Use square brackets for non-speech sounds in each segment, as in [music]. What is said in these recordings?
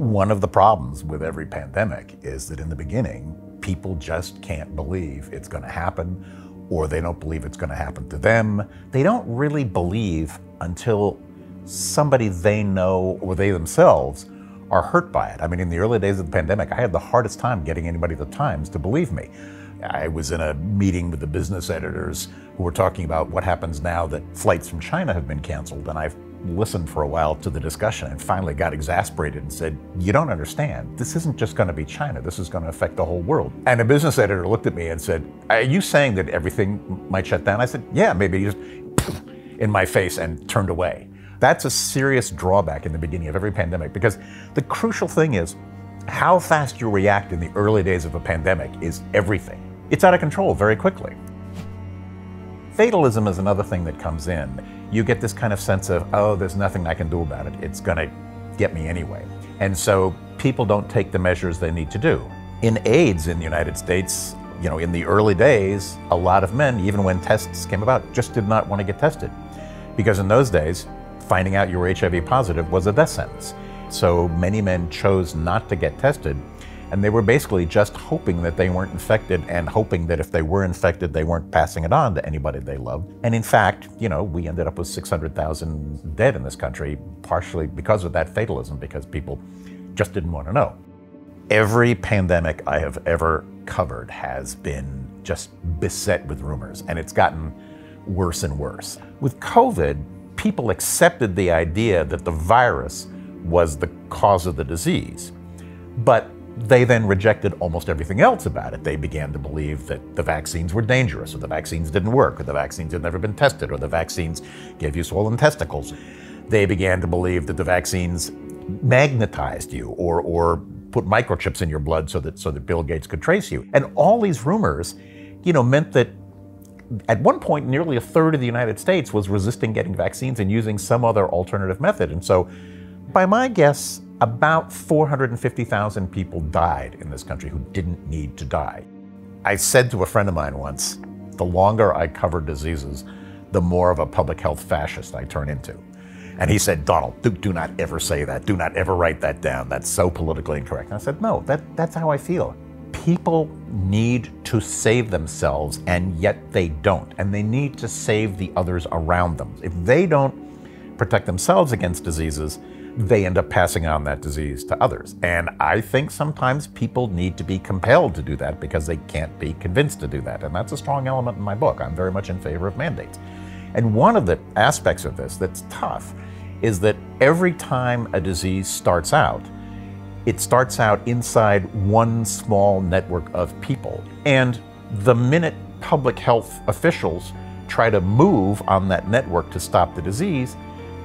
One of the problems with every pandemic is that in the beginning, people just can't believe it's going to happen, or they don't believe it's going to happen to them. They don't really believe until somebody they know or they themselves are hurt by it. I mean, in the early days of the pandemic, I had the hardest time getting anybody at the Times to believe me. I was in a meeting with the business editors who were talking about what happens now that flights from China have been canceled, and I've listened for a while to the discussion and finally got exasperated and said, You don't understand. This isn't just going to be China. This is going to affect the whole world. And a business editor looked at me and said, Are you saying that everything might shut down? I said, Yeah, maybe just [sniffs] in my face and turned away. That's a serious drawback in the beginning of every pandemic because the crucial thing is how fast you react in the early days of a pandemic is everything. It's out of control very quickly. Fatalism is another thing that comes in. You get this kind of sense of, oh, there's nothing I can do about it. It's going to get me anyway. And so people don't take the measures they need to do. In AIDS in the United States, you know, in the early days, a lot of men, even when tests came about, just did not want to get tested. Because in those days, finding out you were HIV positive was a death sentence. So many men chose not to get tested and they were basically just hoping that they weren't infected and hoping that if they were infected, they weren't passing it on to anybody they loved. And in fact, you know, we ended up with 600,000 dead in this country, partially because of that fatalism, because people just didn't want to know. Every pandemic I have ever covered has been just beset with rumors, and it's gotten worse and worse. With COVID, people accepted the idea that the virus was the cause of the disease. But they then rejected almost everything else about it. They began to believe that the vaccines were dangerous, or the vaccines didn't work, or the vaccines had never been tested, or the vaccines gave you swollen testicles. They began to believe that the vaccines magnetized you, or, or put microchips in your blood so that, so that Bill Gates could trace you. And all these rumors, you know, meant that at one point, nearly a third of the United States was resisting getting vaccines and using some other alternative method. And so, by my guess, about 450,000 people died in this country who didn't need to die. I said to a friend of mine once, the longer I cover diseases, the more of a public health fascist I turn into. And he said, Donald, do, do not ever say that. Do not ever write that down. That's so politically incorrect. And I said, no, that, that's how I feel. People need to save themselves, and yet they don't. And they need to save the others around them. If they don't protect themselves against diseases, they end up passing on that disease to others. And I think sometimes people need to be compelled to do that because they can't be convinced to do that. And that's a strong element in my book. I'm very much in favor of mandates. And one of the aspects of this that's tough is that every time a disease starts out, it starts out inside one small network of people. And the minute public health officials try to move on that network to stop the disease,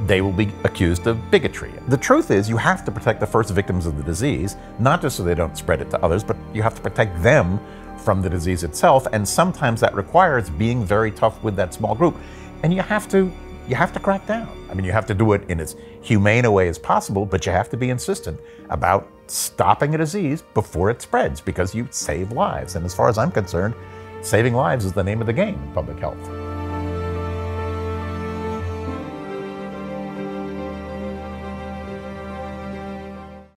they will be accused of bigotry. The truth is, you have to protect the first victims of the disease, not just so they don't spread it to others, but you have to protect them from the disease itself. And sometimes that requires being very tough with that small group. And you have to you have to crack down. I mean, you have to do it in as humane a way as possible, but you have to be insistent about stopping a disease before it spreads because you save lives. And as far as I'm concerned, saving lives is the name of the game in public health.